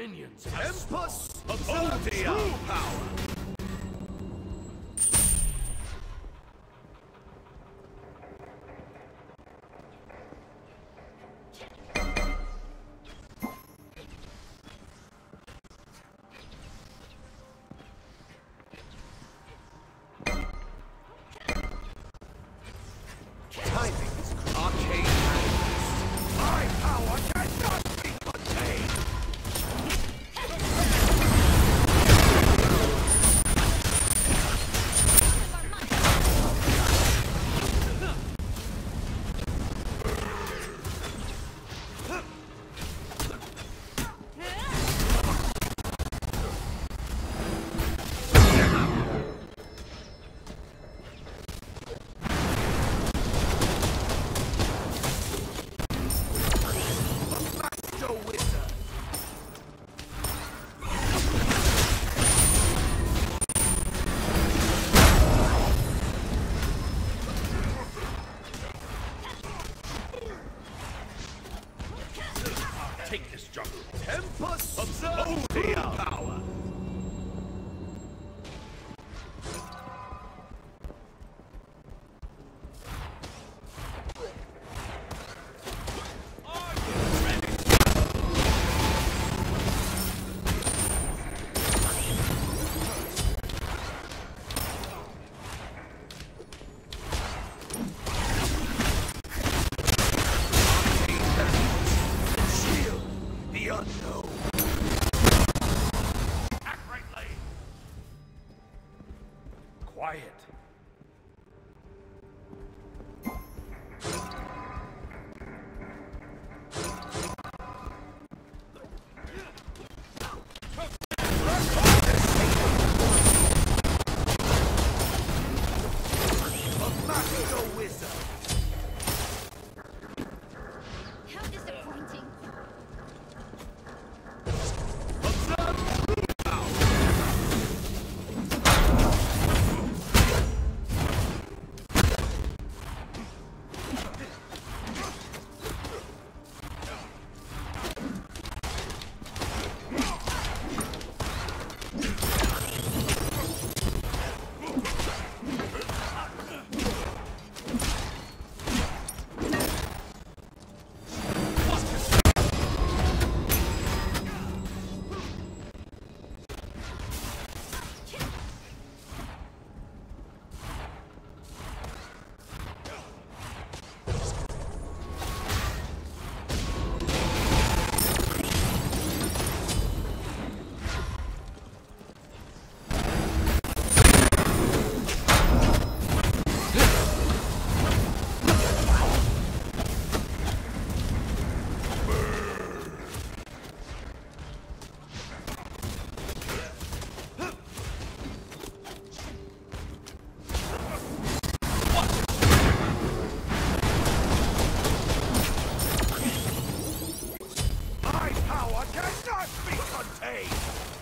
minions have Tempus Observe true power. cannot be contained!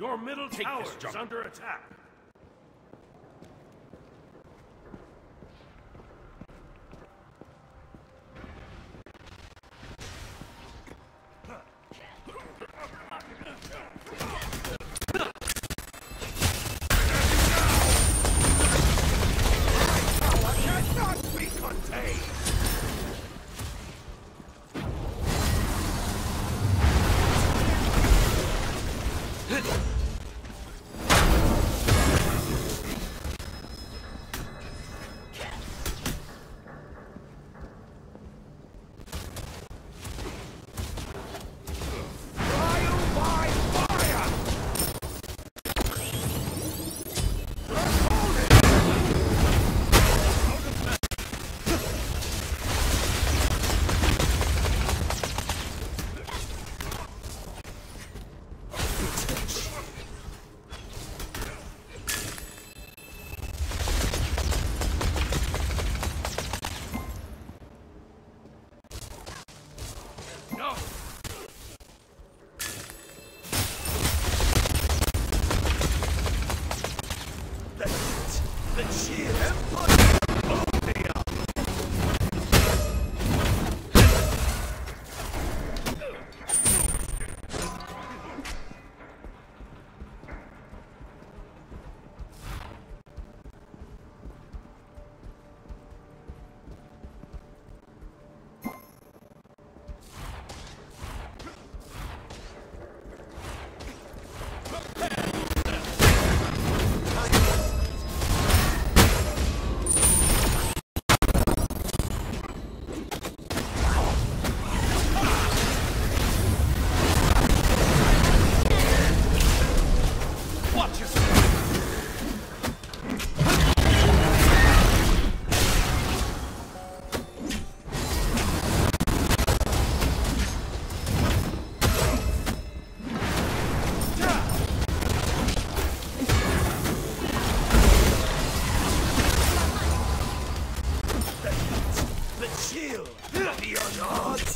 Your middle Take tower is under attack.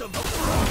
of the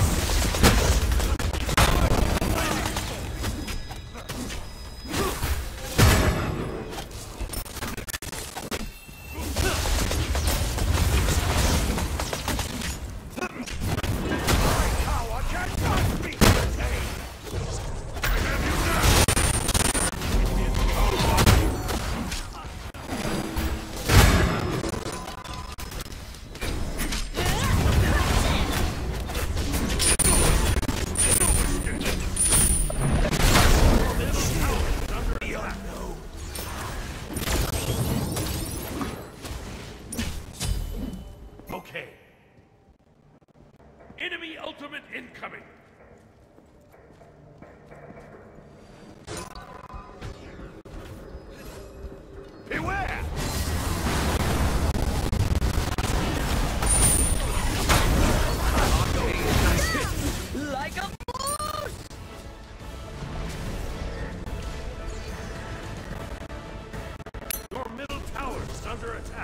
under attack.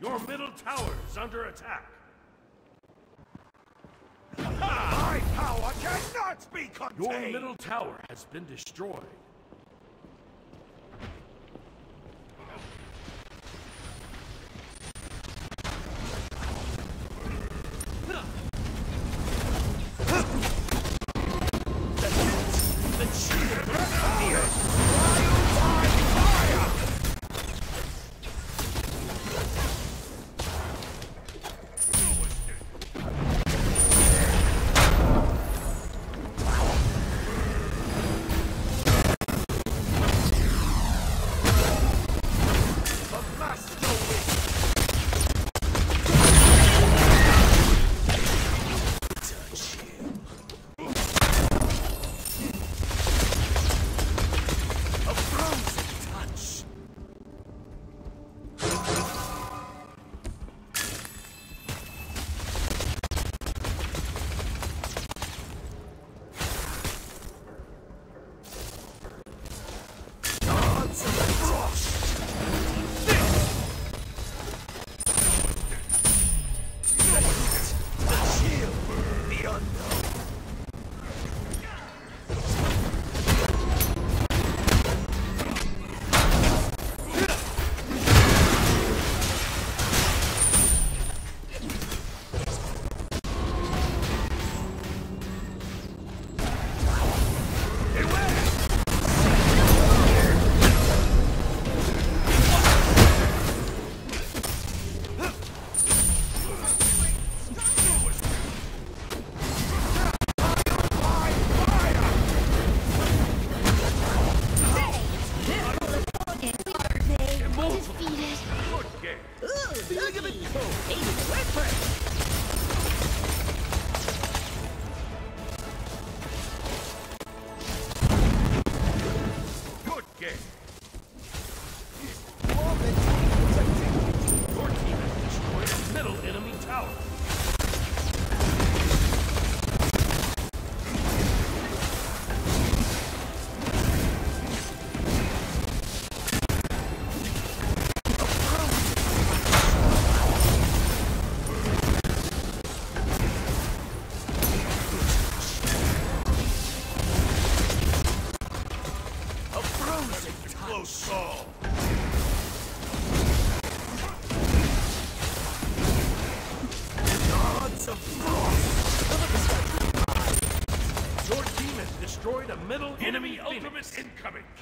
Your middle tower is under attack. My power cannot be contained! Your middle tower has been destroyed.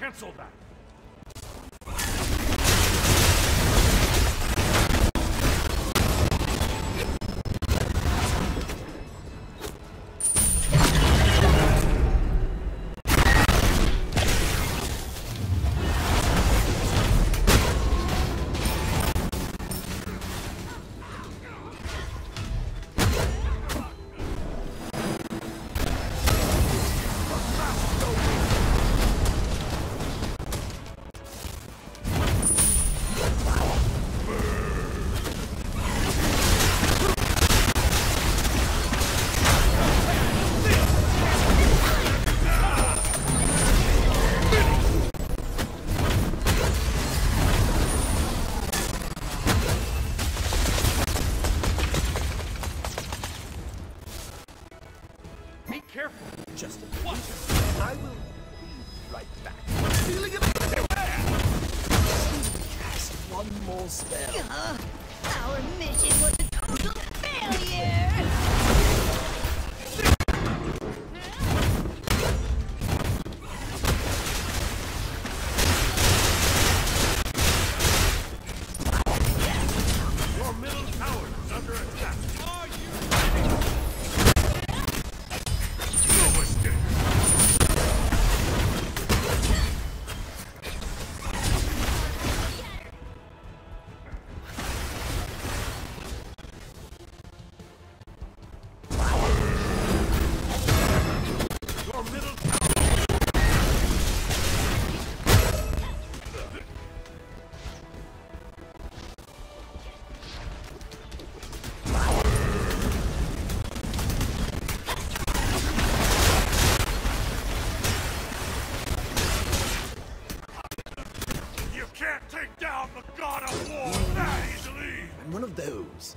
Cancel that! I'm one of those.